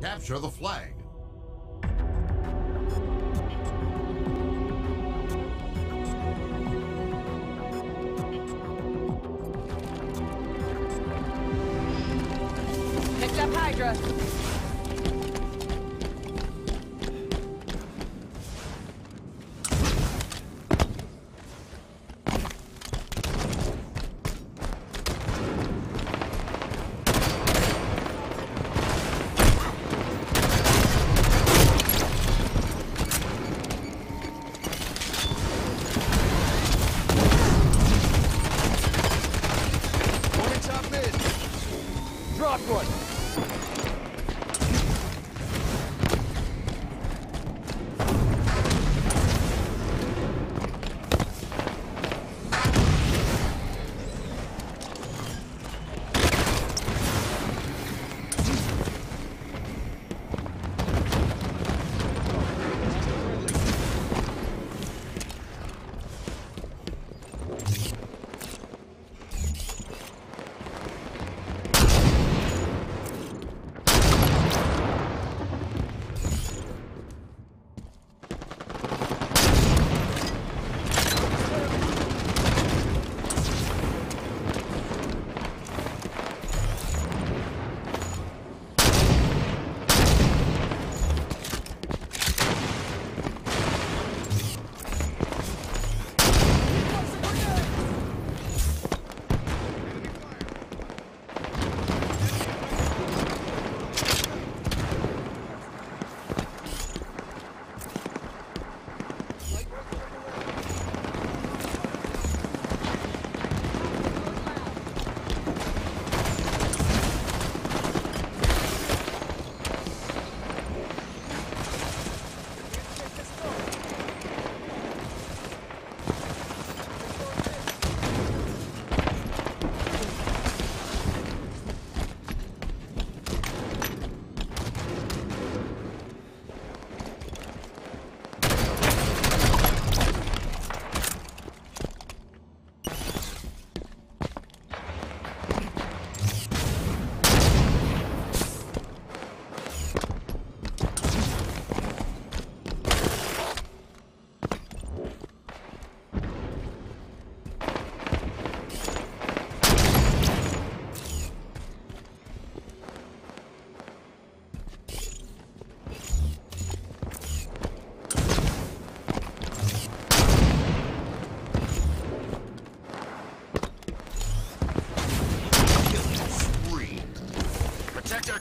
Capture the flag. Picked up Hydra.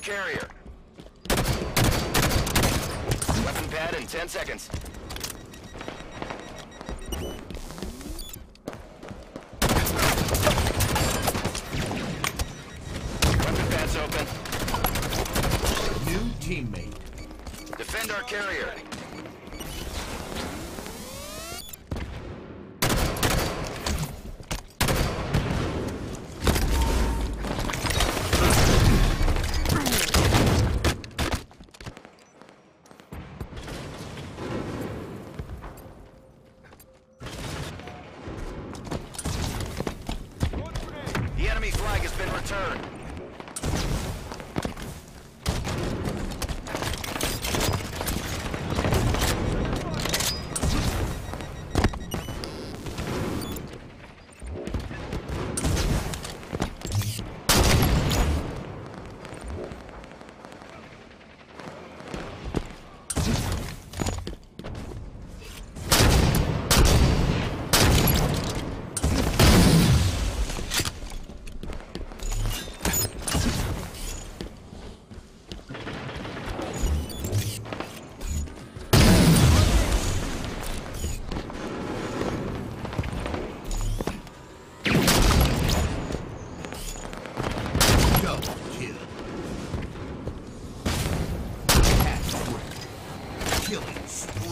Carrier. Weapon pad in 10 seconds. Weapon pad's open. New teammate. Defend our carrier.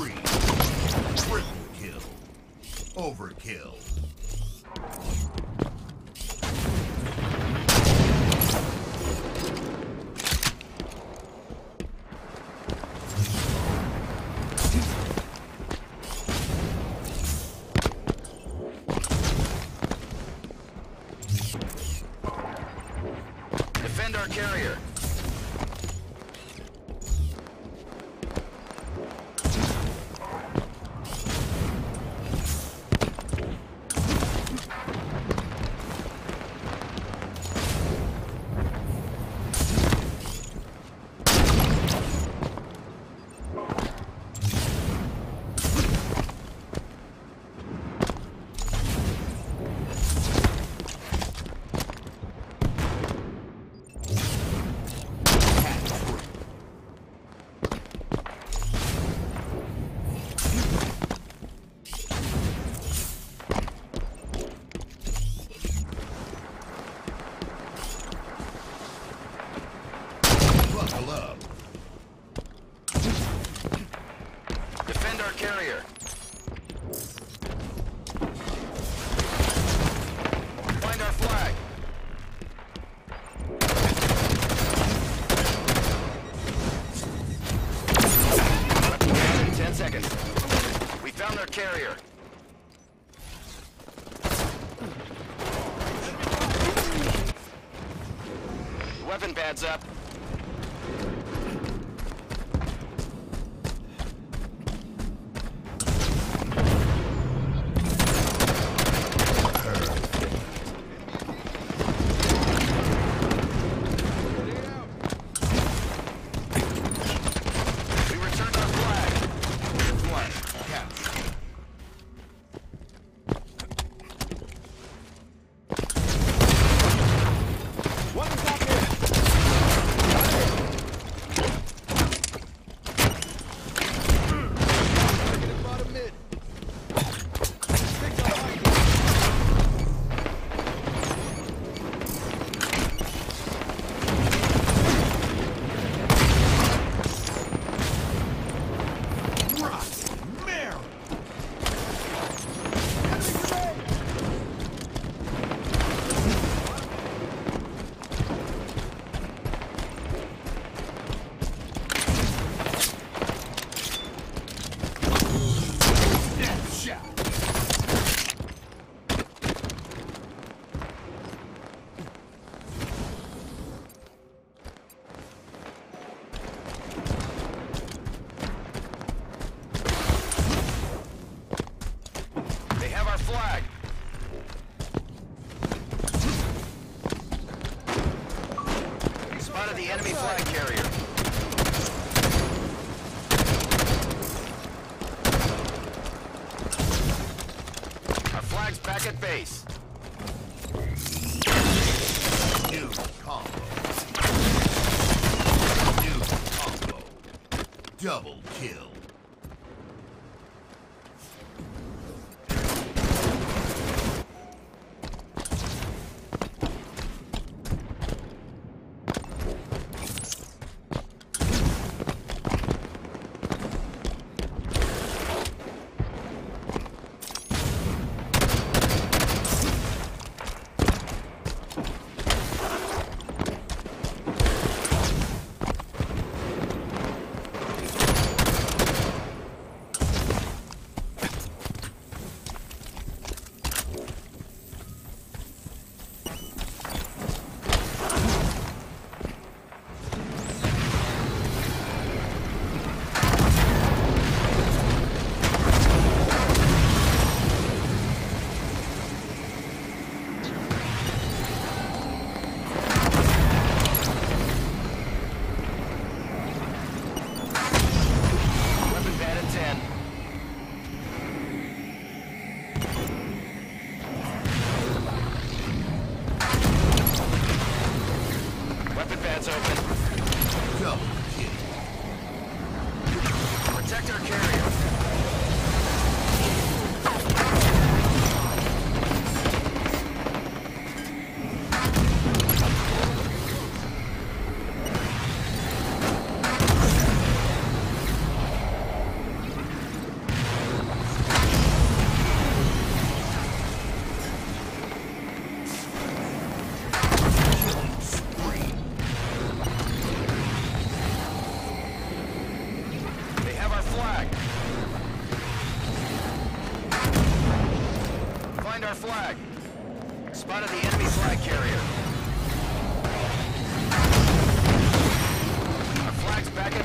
Spree. Triple kill. Overkill. Defend our carrier. Up. Defend our carrier. Find our flag. 10 seconds. We found their carrier. Weapon pads up. Flag. Spotted the enemy flag carrier. Our flag's back at base. New combo. New combo. Double kill. Open. Spotted the enemy flag carrier. Our flag's back at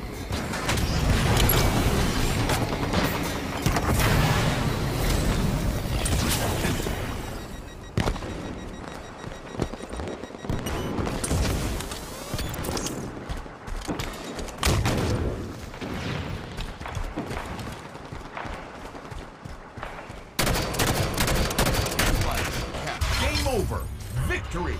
over. Victory.